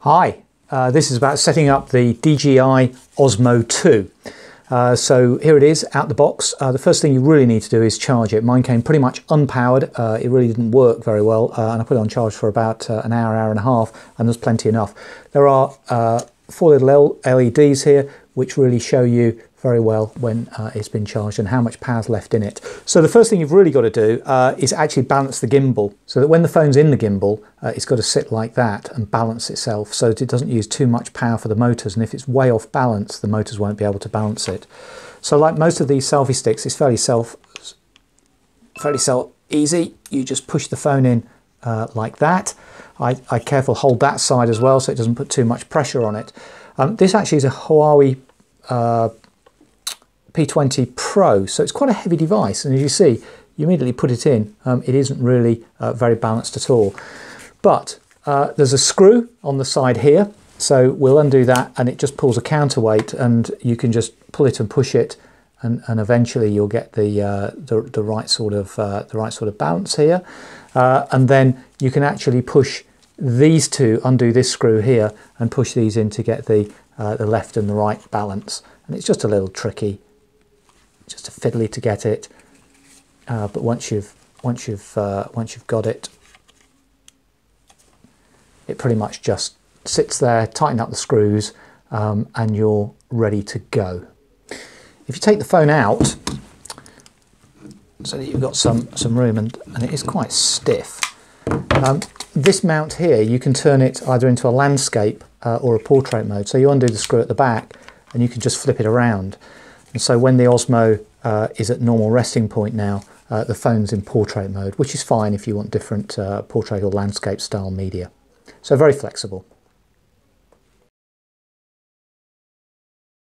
Hi, uh, this is about setting up the DJI Osmo 2. Uh, so here it is out the box. Uh, the first thing you really need to do is charge it. Mine came pretty much unpowered. Uh, it really didn't work very well uh, and I put it on charge for about uh, an hour, hour and a half and there's plenty enough. There are four little LEDs here which really show you very well when uh, it's been charged and how much power's left in it. So the first thing you've really got to do uh, is actually balance the gimbal so that when the phone's in the gimbal uh, it's got to sit like that and balance itself so that it doesn't use too much power for the motors and if it's way off balance the motors won't be able to balance it. So like most of these selfie sticks it's fairly self fairly self easy. You just push the phone in uh, like that. I, I careful hold that side as well so it doesn't put too much pressure on it. Um, this actually is a Huawei uh, P20 Pro, so it's quite a heavy device. And as you see, you immediately put it in, um, it isn't really uh, very balanced at all. But uh, there's a screw on the side here, so we'll undo that and it just pulls a counterweight and you can just pull it and push it and, and eventually you'll get the, uh, the, the, right sort of, uh, the right sort of balance here. Uh, and then you can actually push these two, undo this screw here and push these in to get the, uh, the left and the right balance. And it's just a little tricky just a fiddly to get it. Uh, but once you've once you've uh, once you've got it, it pretty much just sits there. Tighten up the screws, um, and you're ready to go. If you take the phone out, so that you've got some some room, and and it is quite stiff. Um, this mount here, you can turn it either into a landscape uh, or a portrait mode. So you undo the screw at the back, and you can just flip it around. And so when the Osmo uh, is at normal resting point now, uh, the phone's in portrait mode, which is fine if you want different uh, portrait or landscape style media. So very flexible.